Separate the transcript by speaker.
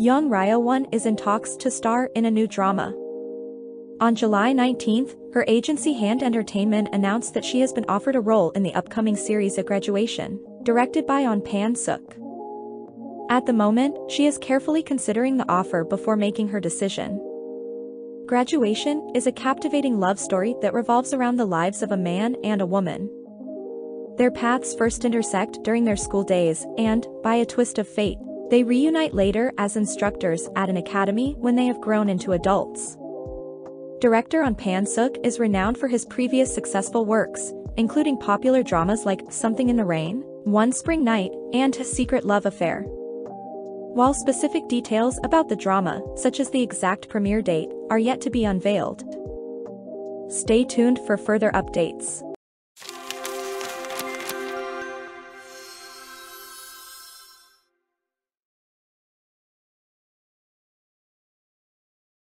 Speaker 1: Jung Ryeo Won is in talks to star in a new drama. On July 19, her agency Hand Entertainment announced that she has been offered a role in the upcoming series A Graduation, directed by Ahn Pan Seok. At the moment, she is carefully considering the offer before making her decision. Graduation is a captivating love story that revolves around the lives of a man and a woman. Their paths first intersect during their school days, and, by a twist of fate, they reunite later as instructors at an academy when they have grown into adults. Director Ahn Pan-seok is renowned for his previous successful works, including popular dramas like Something in the Rain, One Spring Night, and His Secret Love Affair. While specific details about the drama, such as the exact premiere date, are yet to be unveiled. Stay tuned for further updates.